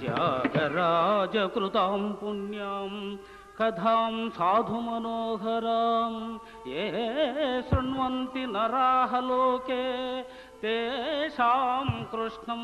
त्यागराजकृतां कथा साधु मनोहर ये शृण्वन्ति नराः लोके तेषां कृष्णं